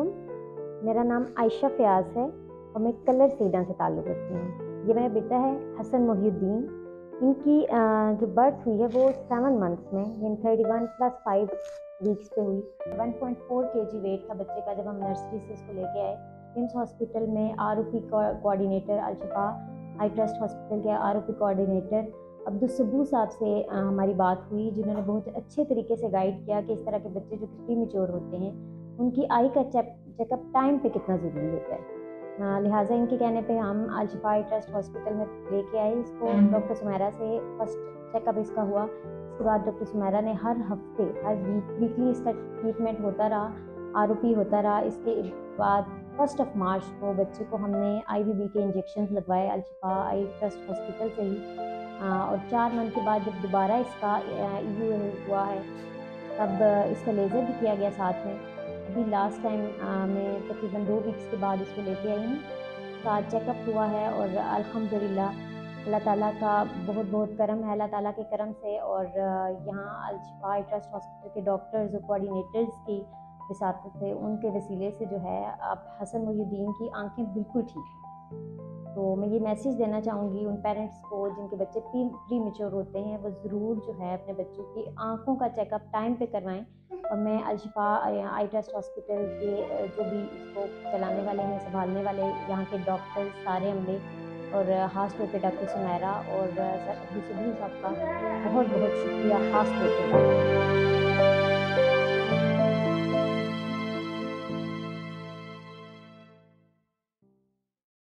मेरा नाम आयशा फयाज है और मैं कलर सीडा से ताल्लुक़ रखती हूँ। ये मेरा बेटा है, हसन मोहुद्दीन इनकी जो बर्थ हुई है वो सेवन मंथ्स में यानी thirty one plus five weeks पे हुई। वन पॉइंट फोर के जी वेट था बच्चे का जब हम नर्सरी से इसको लेके आए। किम्स हॉस्पिटल में R O P coordinator Alshifa eye trust hospital के R O P coordinator Abdulsabu साहब से हमारी बात हुई, जिन्होंने बहुत अच्छे तरीके से गाइड किया कि इस तरह के बच्चे जो प्री मिच्योर होते हैं उनकी आई का चेकअप टाइम पे कितना ज़रूरी होता है। लिहाजा इनके कहने पे हम अलशफाई ट्रस्ट हॉस्पिटल में लेके आए इसको। डॉक्टर सुमेरा से फ़र्स्ट चेकअप इसका हुआ। इसके बाद डॉक्टर सुमेरा ने हर हफ़्ते हर वीक वीकली इसका ट्रीटमेंट होता रहा आर होता रहा। इसके बाद फ़र्स्ट ऑफ़ मार्च को बच्चे को हमने आई के इंजेक्शन लगवाए अलशफा आई ट्रस्ट हॉस्पिटल से ही। और चार मंथ के बाद जब दोबारा इसका यू हुआ है तब इसका लेज़र भी किया गया साथ में। अभी लास्ट टाइम मैं तकरीबन दो वीक्स के बाद इसको लेके आई हूँ। का चेकअप हुआ है और अल्हम्दुलिल्लाह, अल्लाह ताला का बहुत बहुत करम है। अल्लाह ताला के करम से और यहाँ अलशफा ट्रस्ट हॉस्पिटल के डॉक्टर्स और कोऑर्डिनेटर्स की विसात से उनके वसीले से जो है अब हसन मुहिद्दीन की आँखें बिल्कुल ठीक हैं। तो मैं ये मैसेज देना चाहूँगी उन पेरेंट्स को जिनके बच्चे प्री प्री मेच्योर होते हैं। वो ज़रूर जो है अपने बच्चों की आँखों का चेकअप टाइम पे करवाएँ और मैं अलशफा आई ट्रस्ट हॉस्पिटल के जो भी इसको चलाने वाले हैं, संभालने वाले, यहाँ के डॉक्टर सारे अमले और ख़ास तौर पर डॉक्टर सुमेरा और सर अब्दुल बहुत बहुत शुक्रिया, ख़ास तौर पर